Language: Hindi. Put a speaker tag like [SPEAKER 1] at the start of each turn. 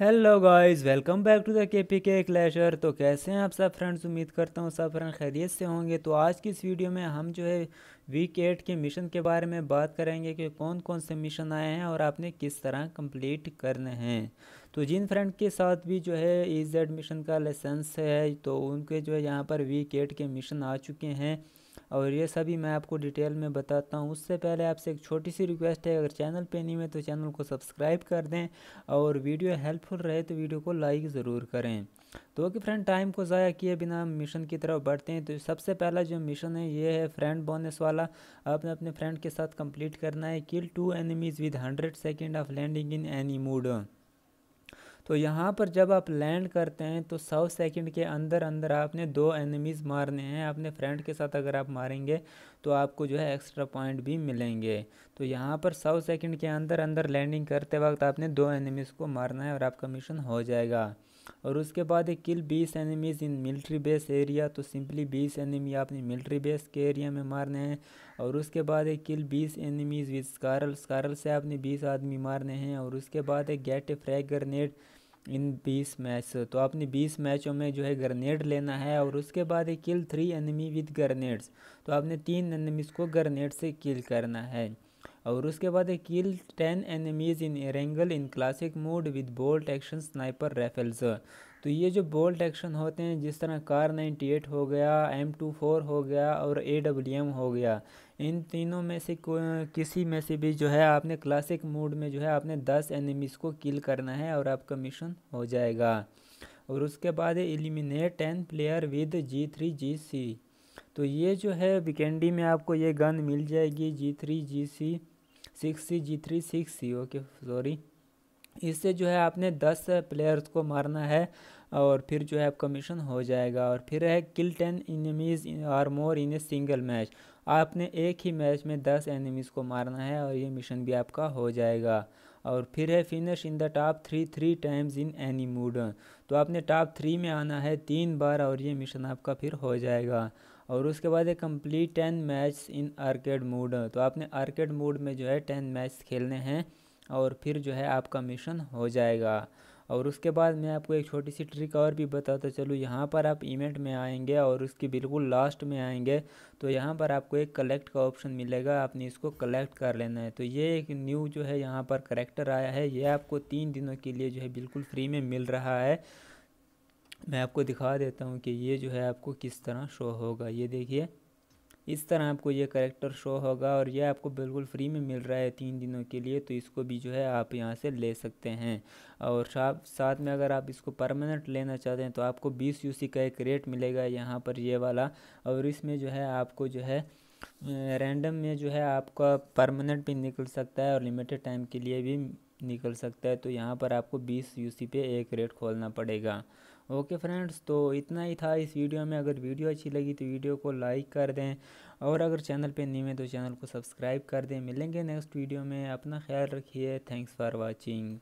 [SPEAKER 1] Hello guys welcome back to the K P K clasher तो कैसे हैं आप सब फ्रेंड्स उम्मीद करता हूँ सब फ्रेंड खैरियत से होंगे। तो आज की इस वीडियो में हम जो है वीक एट के मिशन के बारे में बात करेंगे कि कौन कौन से मिशन आए हैं और आपने किस तरह कंप्लीट करने हैं। तो जिन फ्रेंड के साथ भी जो है ई जेड मिशन का लाइसेंस है तो उनके जो है यहाँ पर वीक एट के मिशन आ चुके हैं। और ये सभी मैं आपको डिटेल में बताता हूँ। उससे पहले आपसे एक छोटी सी रिक्वेस्ट है, अगर चैनल पे नहीं है तो चैनल को सब्सक्राइब कर दें और वीडियो हेल्पफुल रहे तो वीडियो को लाइक ज़रूर करें। तो ओके फ्रेंड, टाइम को ज़ाया किए बिना मिशन की तरफ़ बढ़ते हैं। तो सबसे पहला जो मिशन है, ये है फ्रेंड बोनस वाला। आपने अपने फ्रेंड के साथ कंप्लीट करना है। Kill two enemies with hundred second of landing in any mode. तो यहाँ पर जब आप लैंड करते हैं तो सौ सेकंड के अंदर अंदर आपने दो एनिमीज़ मारने हैं। अपने फ्रेंड के साथ अगर आप मारेंगे तो आपको जो है एक्स्ट्रा पॉइंट भी मिलेंगे। तो यहाँ पर सौ सेकंड के अंदर अंदर लैंडिंग करते वक्त आपने दो एनिमीज़ को मारना है और आपका मिशन हो जाएगा। और उसके बाद एक किल बीस enemies in military base area तो सिंपली बीस एनिमी आपने मिलिट्री बेस के एरिया में मारने हैं। और उसके बाद एक किल बीस एनिमीज़ विद स्कारल स्कारल से आपने बीस आदमी मारने हैं। और उसके बाद एक गेट ए फ्रैग ग्रनेड इन बीस मैच तो आपने बीस मैचों में जो है ग्रनेड लेना है। और उसके बाद एक kill three enemy with grenades तो आपने तीन एनिमीज़ को ग्रनेड से किल करना है। और उसके बाद kill ten enemies in Erangel in classic mode with bolt action sniper rifles तो ये जो बोल्ट एक्शन होते हैं, जिस तरह कार 98 हो गया एम टू फोर हो गया और ए डब्ल्यू एम हो गया, इन तीनों में से किसी में से भी जो है आपने क्लासिक मोड में जो है आपने 10 एनिमीज़ को किल करना है और आपका मिशन हो जाएगा। और उसके बाद eliminate ten player with G three G C तो ये जो है वीकेंडी में आपको ये गन मिल जाएगी G three G C six C G three six C okay sorry इससे जो है आपने दस प्लेयर्स को मारना है और फिर जो है आपका मिशन हो जाएगा और फिर है kill ten enemies or more in a single match आपने एक ही मैच में दस एनिमीज़ को मारना है और ये मिशन भी आपका हो जाएगा। और फिर है finish in the top three three times in any mode तो आपने टॉप थ्री में आना है तीन बार और ये मिशन आपका फिर हो जाएगा। और उसके बाद है complete ten match in arcade mode तो आपने आर्केड मूड में जो है टेन मैच खेलने हैं और फिर जो है आपका मिशन हो जाएगा। और उसके बाद मैं आपको एक छोटी सी ट्रिक और भी बताता चलूँ। यहाँ पर आप इवेंट में आएँगे और उसकी बिल्कुल लास्ट में आएँगे तो यहाँ पर आपको एक कलेक्ट का ऑप्शन मिलेगा। आपने इसको कलेक्ट कर लेना है। तो ये एक न्यू जो है यहाँ पर करेक्टर आया है। ये आपको तीन दिनों के लिए जो है बिल्कुल फ्री में मिल रहा है। मैं आपको दिखा देता हूँ कि ये जो है आपको किस तरह शो होगा। ये देखिए, इस तरह आपको ये करेक्टर शो होगा और ये आपको बिल्कुल फ्री में मिल रहा है तीन दिनों के लिए तो इसको भी जो है आप यहाँ से ले सकते हैं। और साथ में अगर आप इसको परमानेंट लेना चाहते हैं तो आपको बीस यूसी का एक रेट मिलेगा यहाँ पर ये वाला। और इसमें जो है आपको जो है रैंडम में जो है आपका परमानेंट भी निकल सकता है और लिमिटेड टाइम के लिए भी निकल सकता है तो यहाँ पर आपको बीस यूसी पे एक रेट खोलना पड़ेगा। ओके फ्रेंड्स तो इतना ही था इस वीडियो में। अगर वीडियो अच्छी लगी तो वीडियो को लाइक कर दें और अगर चैनल पे नहीं है तो चैनल को सब्सक्राइब कर दें। मिलेंगे नेक्स्ट वीडियो में। अपना ख्याल रखिए। Thanks for watching.